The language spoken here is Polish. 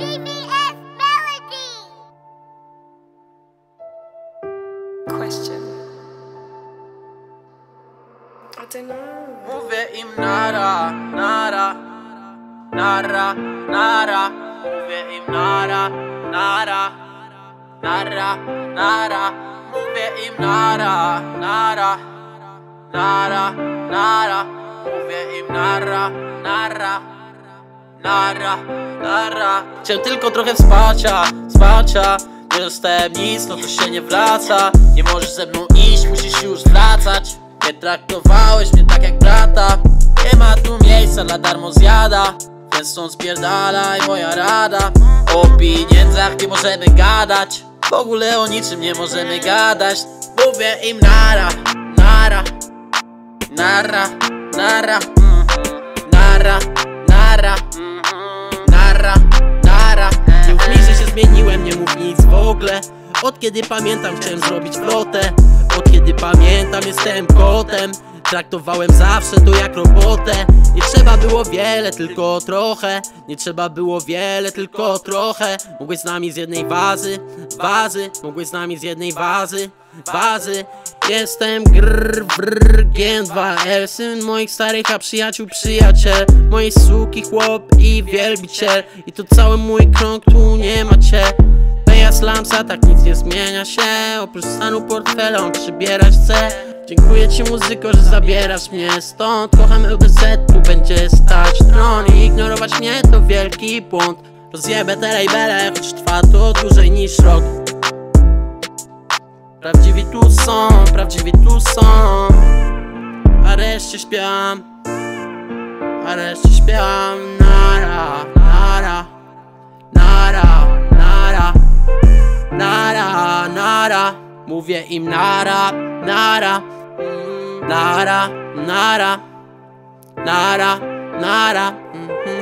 BBS Melody. Question. I don't know. Nara, nara, nara, nara. Nara, nara, nara, nara. Nara, nara, nara, nara. Nara, nara. Nara, nara. Chciałem tylko trochę wsparcia, wsparcia. Nie dostałem nic, no to się nie wraca. Nie możesz ze mną iść, musisz już wracać. Nie traktowałeś mnie tak jak brata. Nie ma tu miejsca dla darmo zjada. Więc stąd spierdalaj, moja rada. O pieniędzach nie możemy gadać. W ogóle o niczym nie możemy gadać. Mówię im nara, nara. Nara, Nara, ogóle Od kiedy pamiętam chciałem zrobić flotę. Od kiedy pamiętam jestem kotem. Traktowałem zawsze to jak robotę. Nie trzeba było wiele, tylko trochę. Nie trzeba było wiele, tylko trochę. Mogłeś z nami z jednej wazy, wazy. Mogłeś z nami z jednej wazy, wazy. Jestem grr, brr, G2L Syn moich starych, a przyjaciół przyjaciel. Mojej suki chłop i wielbiciel. I to cały mój krąg, tu nie ma slamsa, tak nic nie zmienia się. Oprócz stanu portfela on przybierać chce Dziękuję ci muzyko, że zabierasz mnie stąd. Kocham LDZ, tu będzie stać tron. I ignorować mnie to wielki błąd. Rozjebę te labele, choć trwa to dłużej niż rok. Prawdziwi tu są, prawdziwi tu są. A reszcie śpiewam. A reszcie śpiewam Nara, nara Mówię im nara, nara mm, Nara, nara Nara, nara mm.